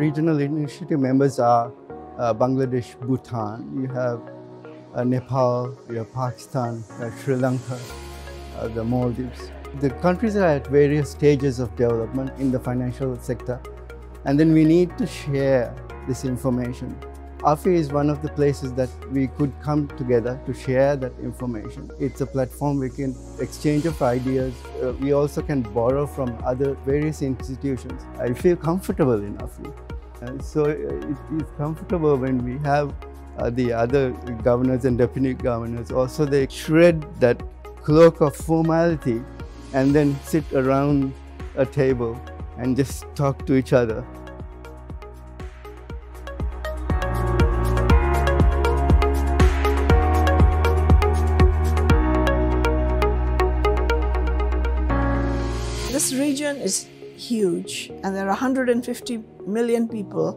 regional initiative members are uh, Bangladesh, Bhutan, you have uh, Nepal, you have Pakistan, Sri Lanka, uh, the Maldives. The countries are at various stages of development in the financial sector, and then we need to share this information. AFI is one of the places that we could come together to share that information. It's a platform we can exchange of ideas. Uh, we also can borrow from other various institutions. I feel comfortable in AFI. Uh, so uh, it is comfortable when we have uh, the other governors and deputy governors. Also, they shred that cloak of formality and then sit around a table and just talk to each other. This region is huge and there are 150 million people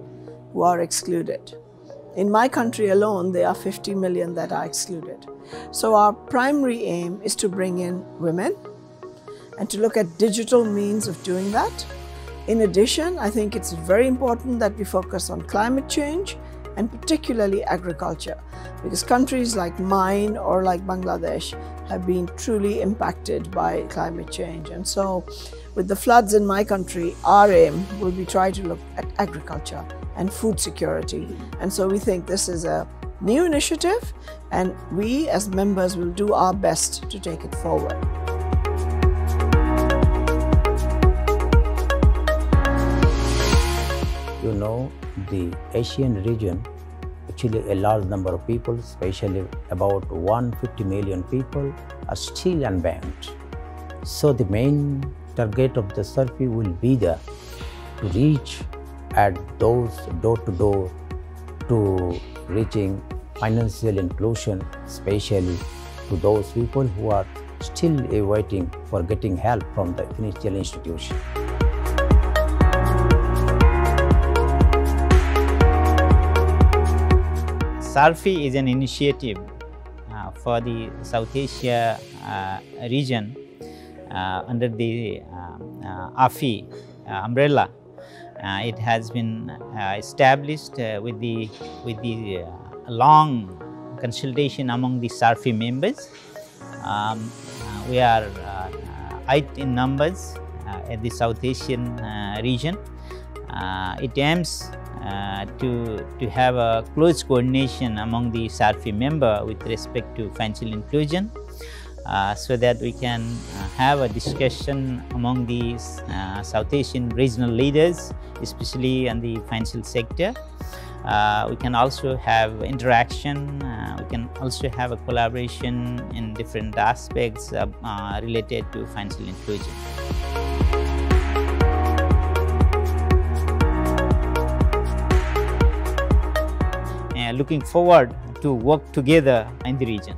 who are excluded. In my country alone, there are 50 million that are excluded. So our primary aim is to bring in women and to look at digital means of doing that. In addition, I think it's very important that we focus on climate change and particularly agriculture because countries like mine or like Bangladesh have been truly impacted by climate change. And so with the floods in my country, our aim will be try to look at agriculture and food security. And so we think this is a new initiative and we as members will do our best to take it forward. The Asian region, actually a large number of people, especially about 150 million people, are still unbanked. So the main target of the survey will be the to reach at those door to door to reaching financial inclusion, especially to those people who are still awaiting for getting help from the financial institution. SARFII is an initiative uh, for the South Asia uh, region uh, under the uh, AFI uh, umbrella. Uh, it has been established with the with the long consultation among the SARFII members. Um, we are eight in numbers at the South Asian region. it aims to, to have a close coordination among the SARFII member with respect to financial inclusion uh, so that we can uh, have a discussion among the uh, South Asian regional leaders, especially in the financial sector. Uh, we can also have interaction, we can also have a collaboration in different aspects related to financial inclusion. Looking forward to work together in the region.